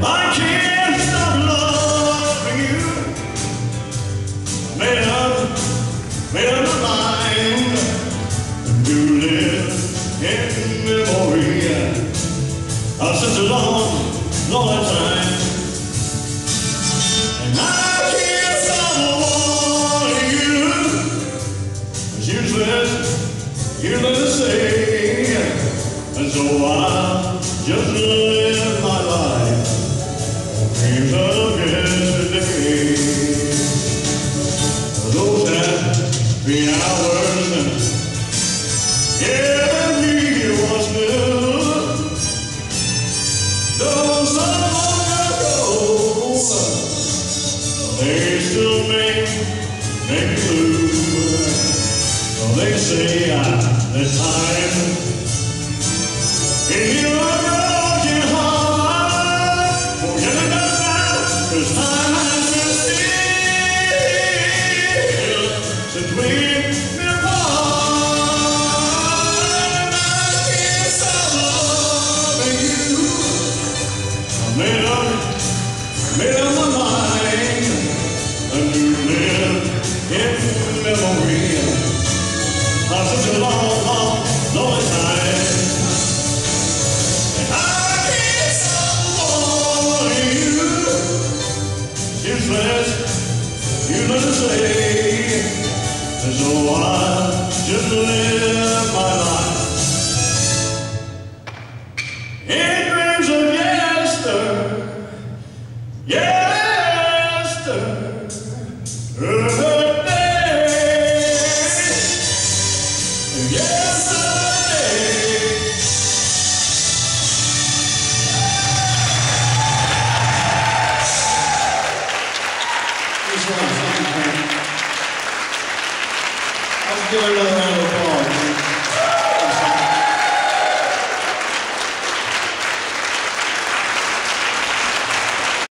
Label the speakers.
Speaker 1: I can't stop loving you. Made up, made up my mind to live in memory of such long, long time. And I can't stop wanting you. It's useless, useless to. And so I just Yeah, me was. Though so long ago, they still make, me blue. They say ah, I, that time in your broken heart, forget it time Useless, useless to say. So I just live my life. In dreams of yester.
Speaker 2: Let's give Gracias,